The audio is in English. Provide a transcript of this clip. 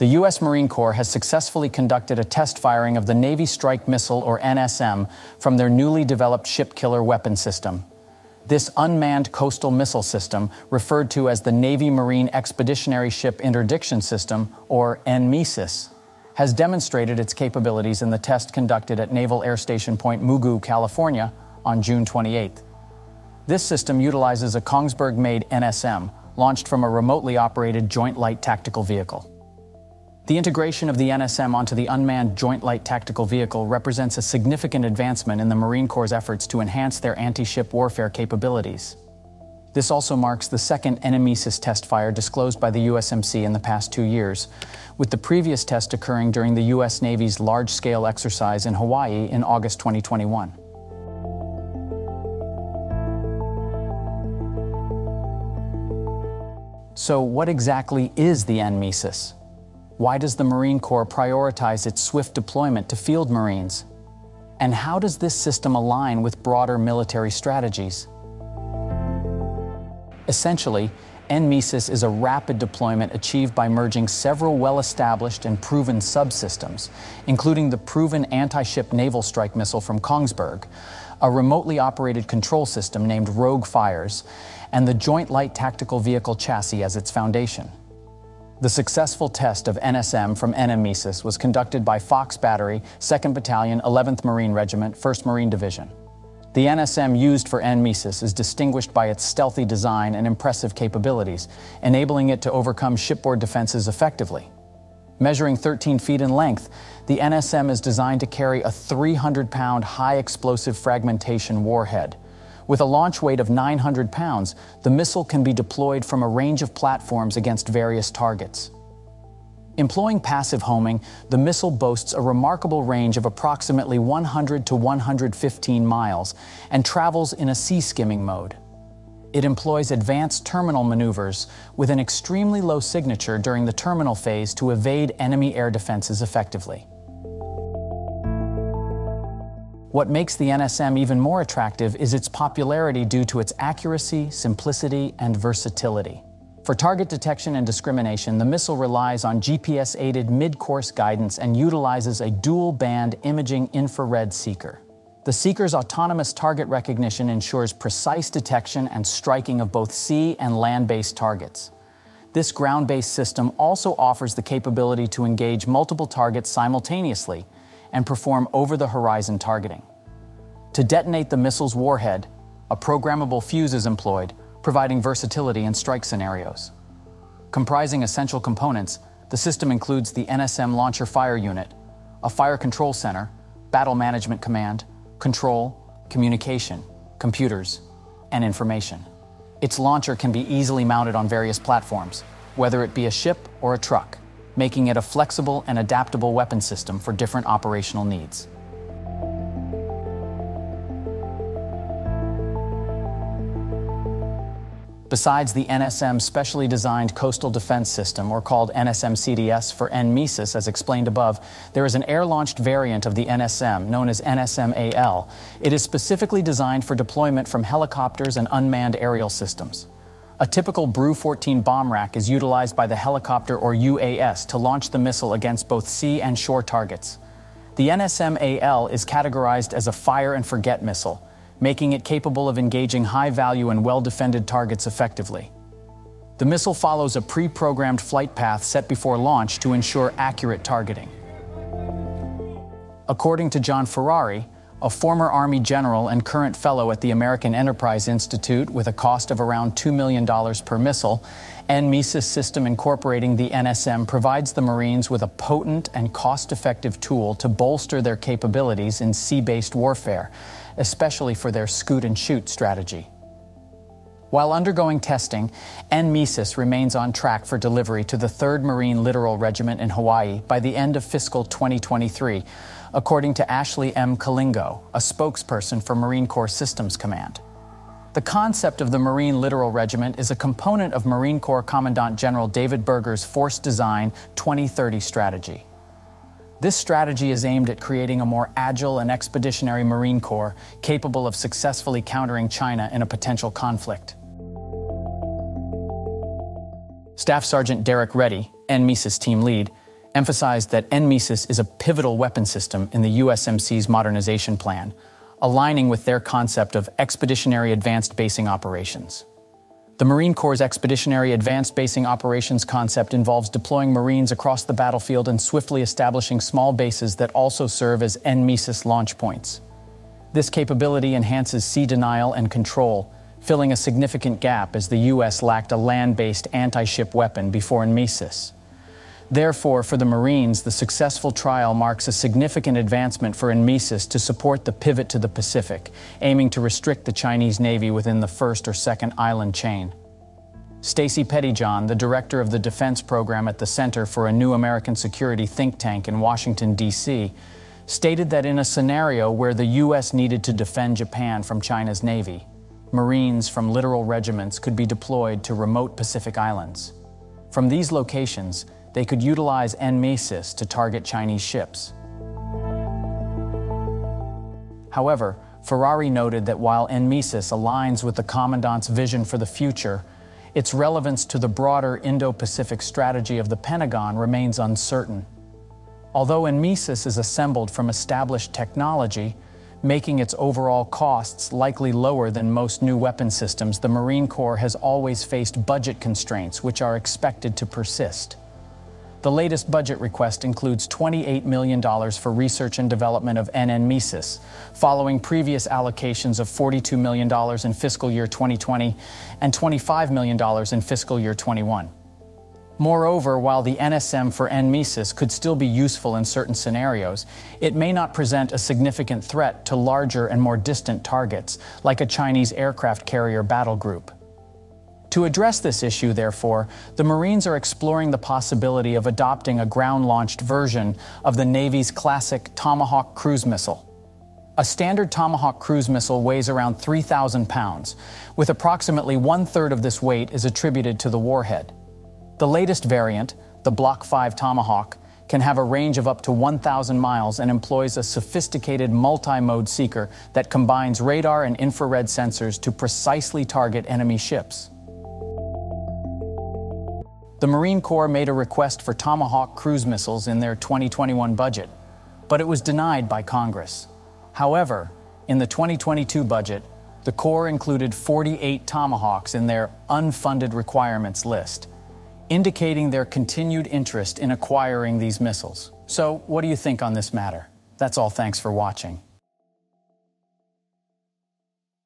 the U.S. Marine Corps has successfully conducted a test firing of the Navy Strike Missile, or NSM, from their newly developed ship killer weapon system. This unmanned coastal missile system, referred to as the Navy Marine Expeditionary Ship Interdiction System, or NMESIS, has demonstrated its capabilities in the test conducted at Naval Air Station Point Mugu, California, on June 28. This system utilizes a Kongsberg made NSM, launched from a remotely operated Joint Light Tactical Vehicle. The integration of the NSM onto the unmanned Joint Light Tactical Vehicle represents a significant advancement in the Marine Corps' efforts to enhance their anti ship warfare capabilities. This also marks the second NMESIS test fire disclosed by the USMC in the past two years, with the previous test occurring during the U.S. Navy's large scale exercise in Hawaii in August 2021. So, what exactly is the NMESIS? Why does the Marine Corps prioritize its swift deployment to field Marines? And how does this system align with broader military strategies? Essentially, NMESIS is a rapid deployment achieved by merging several well-established and proven subsystems, including the proven anti-ship naval strike missile from Kongsberg, a remotely operated control system named Rogue Fires, and the Joint Light Tactical Vehicle chassis as its foundation. The successful test of NSM from NMESIS was conducted by Fox Battery, 2nd Battalion, 11th Marine Regiment, 1st Marine Division. The NSM used for NMESIS is distinguished by its stealthy design and impressive capabilities, enabling it to overcome shipboard defenses effectively. Measuring 13 feet in length, the NSM is designed to carry a 300 pound high explosive fragmentation warhead. With a launch weight of 900 pounds, the missile can be deployed from a range of platforms against various targets. Employing passive homing, the missile boasts a remarkable range of approximately 100 to 115 miles and travels in a sea skimming mode. It employs advanced terminal maneuvers with an extremely low signature during the terminal phase to evade enemy air defenses effectively. What makes the NSM even more attractive is its popularity due to its accuracy, simplicity, and versatility. For target detection and discrimination, the missile relies on GPS aided mid course guidance and utilizes a dual band imaging infrared seeker. The seeker's autonomous target recognition ensures precise detection and striking of both sea and land based targets. This ground based system also offers the capability to engage multiple targets simultaneously and perform over the horizon targeting. To detonate the missile's warhead, a programmable fuse is employed, providing versatility in strike scenarios. Comprising essential components, the system includes the NSM Launcher Fire Unit, a fire control center, battle management command, control, communication, computers, and information. Its launcher can be easily mounted on various platforms, whether it be a ship or a truck making it a flexible and adaptable weapon system for different operational needs. Besides the NSM Specially Designed Coastal Defense System, or called NSM CDS for NMESIS, as explained above, there is an air launched variant of the NSM known as NSM AL. It is specifically designed for deployment from helicopters and unmanned aerial systems. A typical BRU 14 bomb rack is utilized by the helicopter or UAS to launch the missile against both sea and shore targets. The NSM-AL is categorized as a fire and forget missile, making it capable of engaging high-value and well-defended targets effectively. The missile follows a pre-programmed flight path set before launch to ensure accurate targeting. According to John Ferrari, a former Army general and current fellow at the American Enterprise Institute with a cost of around $2 million per missile, NMESIS system incorporating the NSM provides the Marines with a potent and cost effective tool to bolster their capabilities in sea based warfare, especially for their scoot and shoot strategy. While undergoing testing, NMESIS remains on track for delivery to the 3rd Marine Littoral Regiment in Hawaii by the end of fiscal 2023 according to Ashley M. Calingo, a spokesperson for Marine Corps Systems Command. The concept of the Marine Littoral Regiment is a component of Marine Corps Commandant General David Berger's Force Design 2030 strategy. This strategy is aimed at creating a more agile and expeditionary Marine Corps capable of successfully countering China in a potential conflict. Staff Sergeant Derek Reddy, NMESIS team lead, emphasized that NMESIS is a pivotal weapon system in the USMC's modernization plan, aligning with their concept of expeditionary advanced basing operations. The Marine Corps' expeditionary advanced basing operations concept involves deploying Marines across the battlefield and swiftly establishing small bases that also serve as NMESIS launch points. This capability enhances sea denial and control, filling a significant gap as the U.S. lacked a land-based anti-ship weapon before NMESIS. Therefore, for the Marines, the successful trial marks a significant advancement for NMESIS to support the pivot to the Pacific, aiming to restrict the Chinese Navy within the first or second island chain. Stacy Pettyjohn, the director of the defense program at the Center for a New American Security think tank in Washington, D.C., stated that in a scenario where the U.S. needed to defend Japan from China's Navy, Marines from littoral regiments could be deployed to remote Pacific islands. From these locations, they could utilize NMESIS to target Chinese ships. However, Ferrari noted that while NMESIS aligns with the Commandant's vision for the future, its relevance to the broader Indo-Pacific strategy of the Pentagon remains uncertain. Although NMESIS is assembled from established technology, making its overall costs likely lower than most new weapon systems, the Marine Corps has always faced budget constraints which are expected to persist. The latest budget request includes $28 million for research and development of NMESIS, following previous allocations of $42 million in fiscal year 2020 and $25 million in fiscal year 21. Moreover, while the NSM for NMESIS could still be useful in certain scenarios, it may not present a significant threat to larger and more distant targets, like a Chinese aircraft carrier battle group. To address this issue, therefore, the Marines are exploring the possibility of adopting a ground-launched version of the Navy's classic Tomahawk cruise missile. A standard Tomahawk cruise missile weighs around 3,000 pounds, with approximately one-third of this weight is attributed to the warhead. The latest variant, the Block 5 Tomahawk, can have a range of up to 1,000 miles and employs a sophisticated multi-mode seeker that combines radar and infrared sensors to precisely target enemy ships. The Marine Corps made a request for Tomahawk cruise missiles in their 2021 budget, but it was denied by Congress. However, in the 2022 budget, the Corps included 48 Tomahawks in their unfunded requirements list, indicating their continued interest in acquiring these missiles. So, what do you think on this matter? That's all thanks for watching.